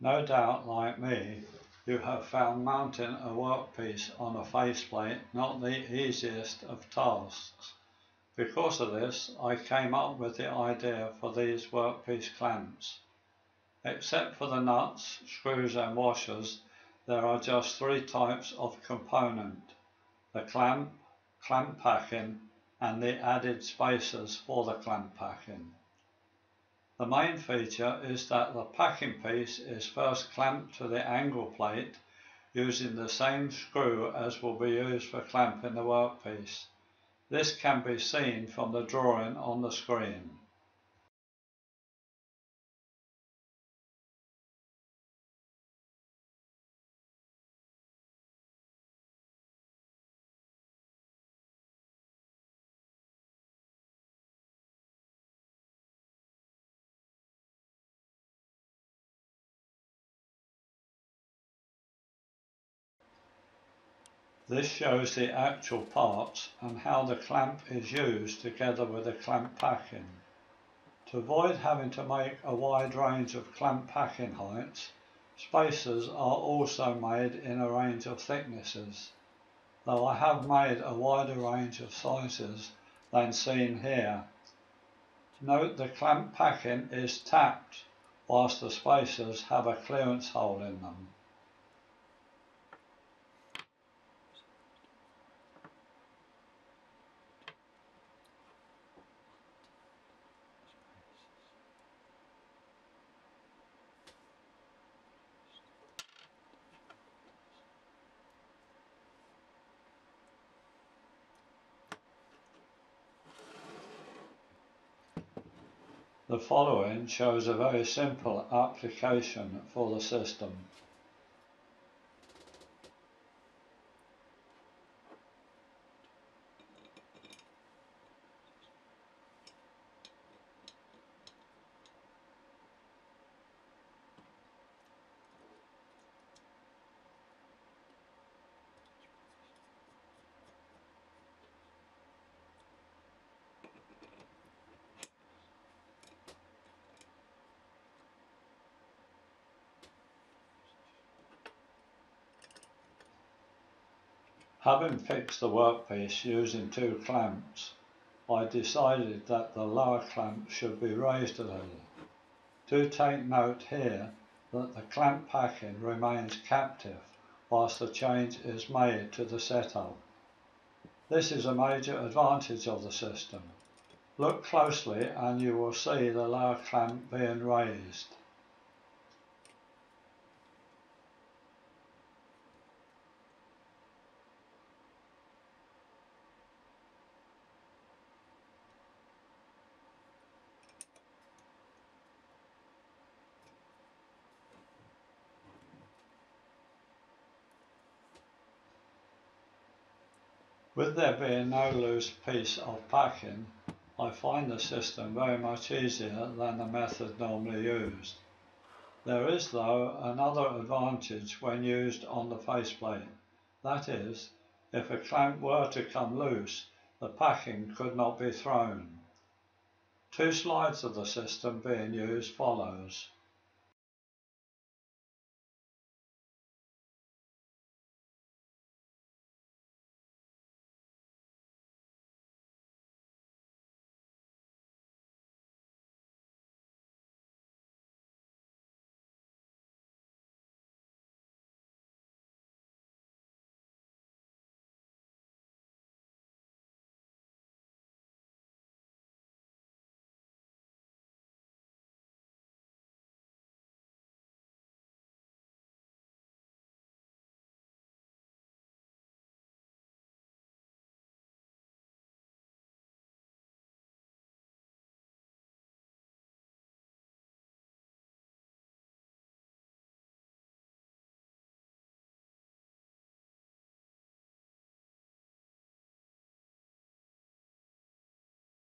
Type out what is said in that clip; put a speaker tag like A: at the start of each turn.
A: No doubt, like me, you have found mounting a workpiece on a faceplate not the easiest of tasks. Because of this, I came up with the idea for these workpiece clamps. Except for the nuts, screws and washers, there are just three types of component. The clamp, clamp packing and the added spacers for the clamp packing. The main feature is that the packing piece is first clamped to the angle plate using the same screw as will be used for clamping the workpiece. This can be seen from the drawing on the screen. This shows the actual parts and how the clamp is used together with the clamp packing. To avoid having to make a wide range of clamp packing heights, spacers are also made in a range of thicknesses, though I have made a wider range of sizes than seen here. Note the clamp packing is tapped whilst the spacers have a clearance hole in them. The following shows a very simple application for the system. Having fixed the workpiece using two clamps, I decided that the lower clamp should be raised a little. Do take note here that the clamp packing remains captive whilst the change is made to the setup. This is a major advantage of the system. Look closely and you will see the lower clamp being raised. With there being no loose piece of packing, I find the system very much easier than the method normally used. There is though another advantage when used on the faceplate. That is, if a clamp were to come loose, the packing could not be thrown. Two slides of the system being used follows.